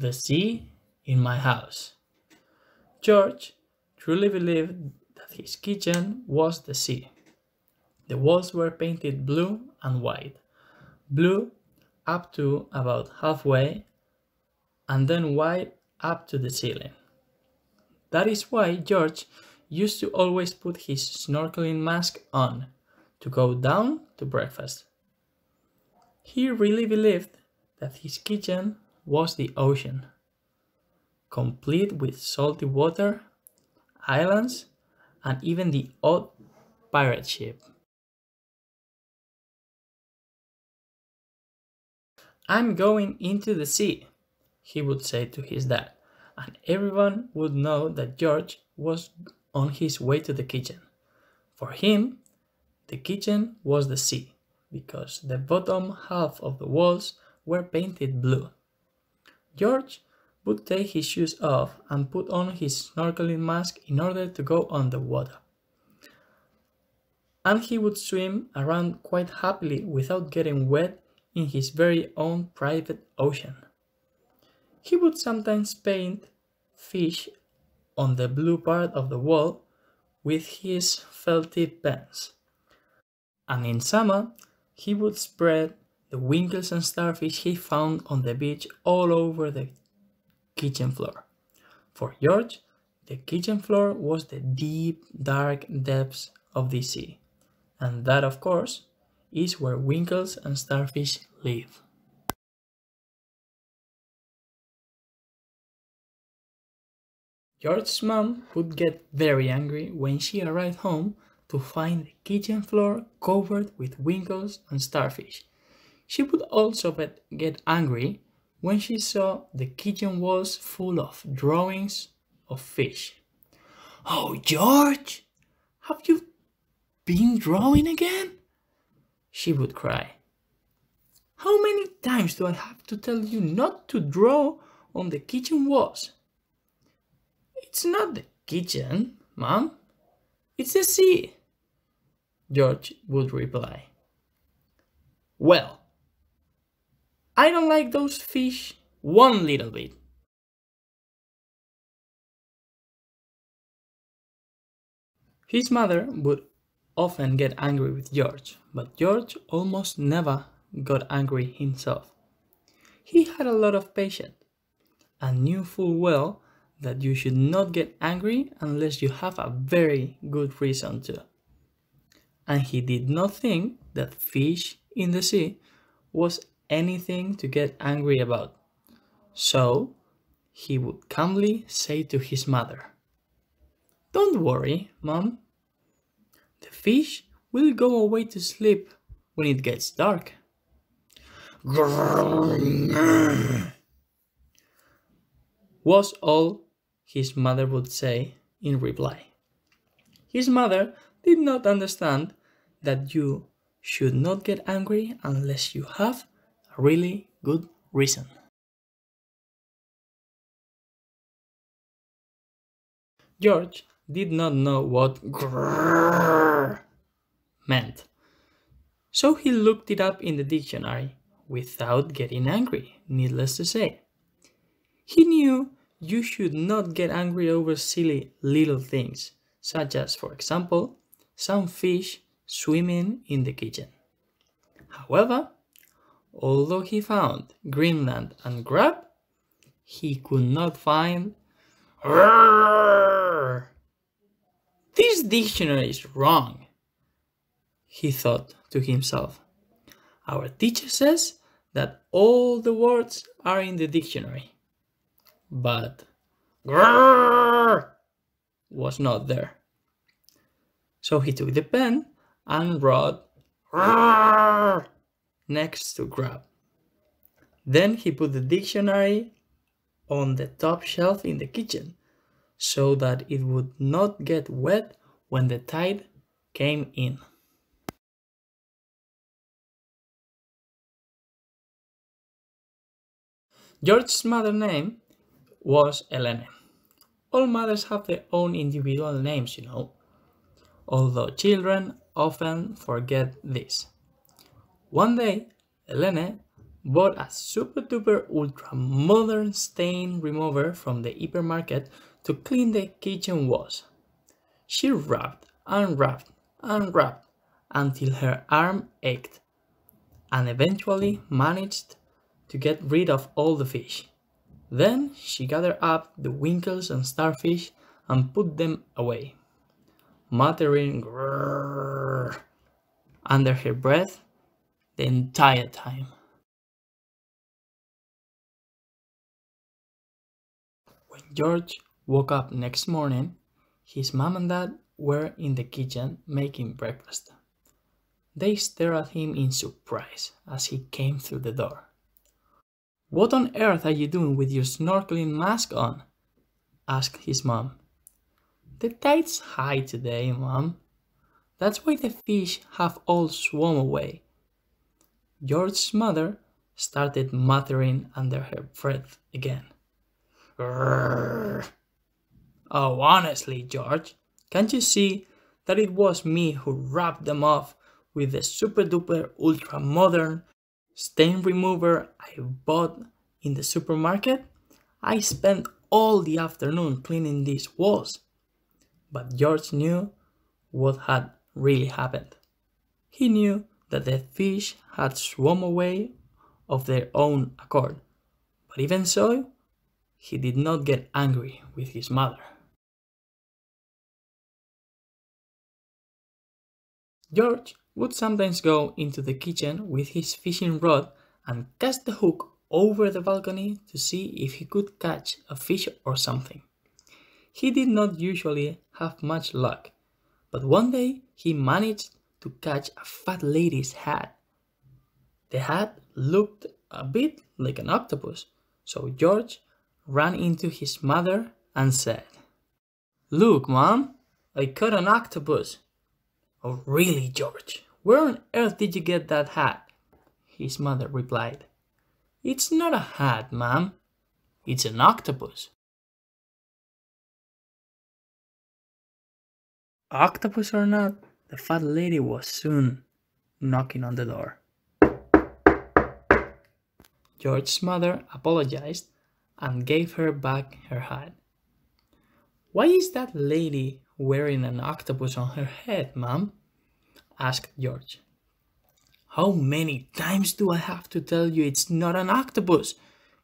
the sea in my house. George truly believed that his kitchen was the sea. The walls were painted blue and white. Blue up to about halfway, and then white up to the ceiling. That is why George used to always put his snorkeling mask on to go down to breakfast. He really believed that his kitchen was the ocean, complete with salty water, islands, and even the odd pirate ship. I'm going into the sea, he would say to his dad, and everyone would know that George was on his way to the kitchen. For him, the kitchen was the sea, because the bottom half of the walls were painted blue. George would take his shoes off and put on his snorkeling mask in order to go on the water. And he would swim around quite happily without getting wet in his very own private ocean. He would sometimes paint fish on the blue part of the wall with his felt tip pens. And in summer, he would spread the winkles and starfish he found on the beach all over the kitchen floor. For George, the kitchen floor was the deep, dark depths of the sea. And that, of course, is where winkles and starfish live. George's mom would get very angry when she arrived home to find the kitchen floor covered with winkles and starfish. She would also get angry when she saw the kitchen walls full of drawings of fish. Oh, George, have you been drawing again? she would cry. How many times do I have to tell you not to draw on the kitchen walls? It's not the kitchen, Mom. It's the sea, George would reply. Well, I don't like those fish one little bit. His mother would often get angry with George, but George almost never got angry himself. He had a lot of patience and knew full well that you should not get angry unless you have a very good reason to. And he did not think that fish in the sea was anything to get angry about. So he would calmly say to his mother, Don't worry, Mom. The fish will go away to sleep when it gets dark. Was all his mother would say in reply. His mother did not understand that you should not get angry unless you have really good reason. George did not know what grrr meant, so he looked it up in the dictionary without getting angry, needless to say. He knew you should not get angry over silly little things, such as, for example, some fish swimming in the kitchen. However, although he found Greenland and Grub, he could not find This dictionary is wrong, he thought to himself. Our teacher says that all the words are in the dictionary but grrr was not there. So he took the pen and wrote grrr next to grab. Then he put the dictionary on the top shelf in the kitchen so that it would not get wet when the tide came in. George's mother name was Elena. All mothers have their own individual names, you know, although children often forget this. One day, Elene bought a super duper ultra modern stain remover from the hypermarket to clean the kitchen walls. She rubbed and rubbed until her arm ached and eventually managed to get rid of all the fish. Then she gathered up the winkles and starfish and put them away, muttering grrr under her breath the entire time. When George woke up next morning, his mom and dad were in the kitchen making breakfast. They stared at him in surprise as he came through the door. What on earth are you doing with your snorkeling mask on? asked his mom. The tide's high today, mom. That's why the fish have all swum away. George's mother started muttering under her breath again. Oh, honestly, George, can't you see that it was me who rubbed them off with the super duper ultra modern stain remover I bought in the supermarket, I spent all the afternoon cleaning these walls. But George knew what had really happened. He knew that the fish had swum away of their own accord. But even so, he did not get angry with his mother. George would sometimes go into the kitchen with his fishing rod and cast the hook over the balcony to see if he could catch a fish or something. He did not usually have much luck, but one day he managed to catch a fat lady's hat. The hat looked a bit like an octopus, so George ran into his mother and said, Look, Mom, I caught an octopus. Oh, really, George? Where on earth did you get that hat? His mother replied. It's not a hat, ma'am. It's an octopus. Octopus or not, the fat lady was soon knocking on the door. George's mother apologized and gave her back her hat. Why is that lady wearing an octopus on her head, ma'am? asked George. How many times do I have to tell you it's not an octopus?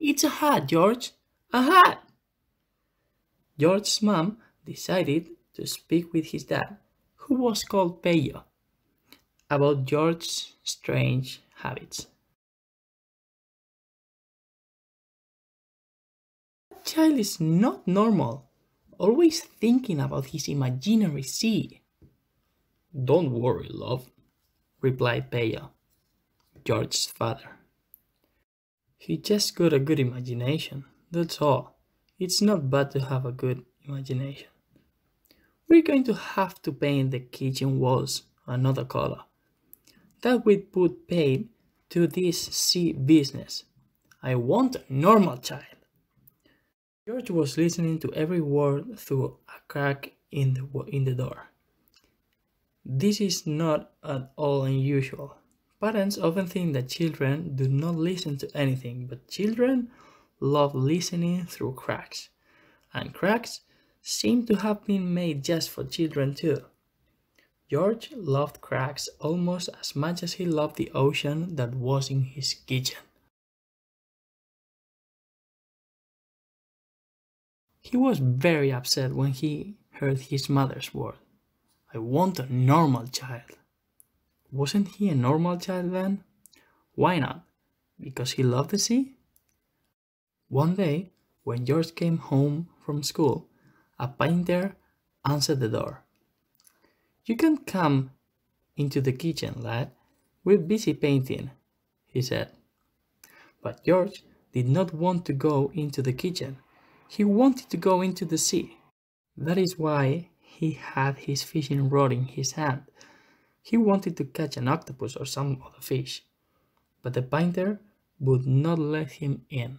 It's a hat, George. A hat. George's mom decided to speak with his dad, who was called Peyo, about George's strange habits. That child is not normal, always thinking about his imaginary sea. Don't worry, love, replied Peyo, George's father. He just got a good imagination, that's all. It's not bad to have a good imagination. We're going to have to paint the kitchen walls another color. That would put paid to this sea business. I want a normal child. George was listening to every word through a crack in the, in the door. This is not at all unusual. Parents often think that children do not listen to anything, but children love listening through cracks. And cracks seem to have been made just for children too. George loved cracks almost as much as he loved the ocean that was in his kitchen. He was very upset when he heard his mother's word. I want a normal child. Wasn't he a normal child then? Why not? Because he loved the sea? One day, when George came home from school, a painter answered the door. You can come into the kitchen, lad. We're busy painting, he said. But George did not want to go into the kitchen. He wanted to go into the sea. That is why he had his fishing rod in his hand. He wanted to catch an octopus or some other fish, but the painter would not let him in.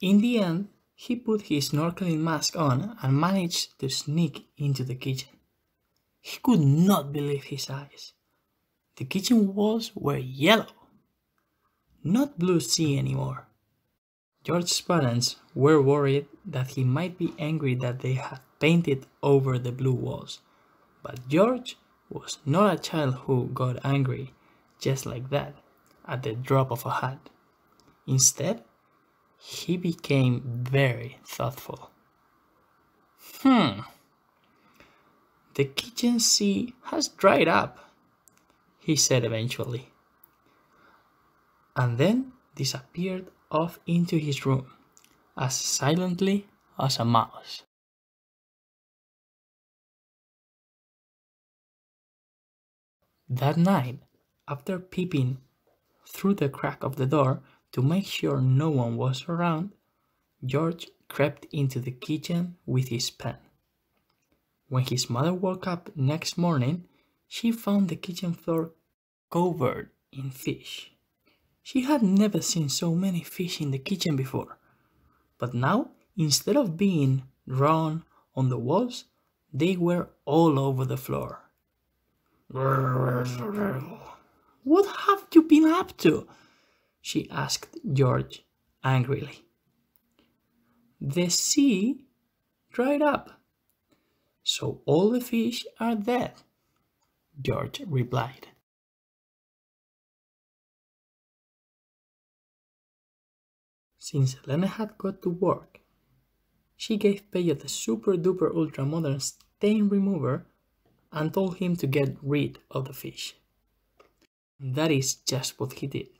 In the end, he put his snorkeling mask on and managed to sneak into the kitchen. He could not believe his eyes. the kitchen walls were yellow, not blue sea anymore. George's parents were worried that he might be angry that they had painted over the blue walls, but George was not a child who got angry just like that at the drop of a hat. Instead, he became very thoughtful. Hmm, the kitchen sea has dried up, he said eventually, and then disappeared off into his room as silently as a mouse. That night, after peeping through the crack of the door to make sure no one was around, George crept into the kitchen with his pen. When his mother woke up next morning, she found the kitchen floor covered in fish. She had never seen so many fish in the kitchen before. But now, instead of being drawn on the walls, they were all over the floor. What have you been up to? She asked George angrily. The sea dried up, so all the fish are dead, George replied. Since Elena had got to work, she gave Peyo the super duper ultra modern stain remover and told him to get rid of the fish. That is just what he did.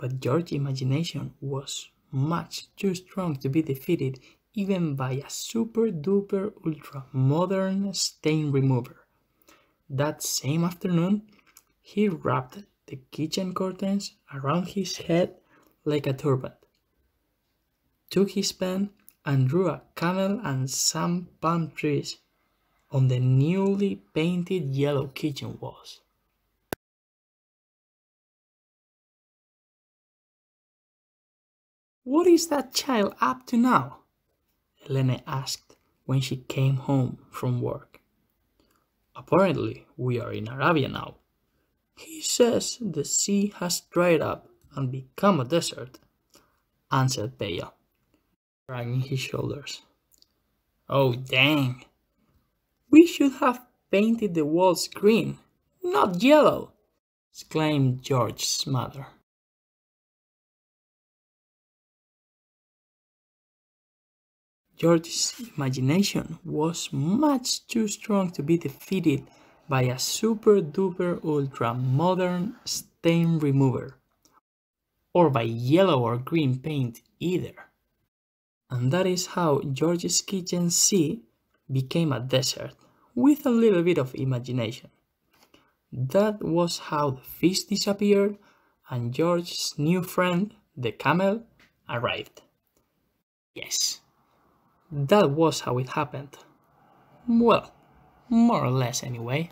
But George's imagination was much too strong to be defeated even by a super duper ultra modern stain remover. That same afternoon, he wrapped the kitchen curtains around his head like a turban took his pen and drew a camel and some palm trees on the newly painted yellow kitchen walls. What is that child up to now? Elena asked when she came home from work. Apparently, we are in Arabia now. He says the sea has dried up and become a desert, answered Peyo shrugging his shoulders. Oh, dang. We should have painted the walls green, not yellow, exclaimed George's mother. George's imagination was much too strong to be defeated by a super duper ultra modern stain remover, or by yellow or green paint either. And that is how George's kitchen sea became a desert with a little bit of imagination. That was how the fish disappeared and George's new friend, the camel, arrived. Yes, that was how it happened. Well, more or less anyway.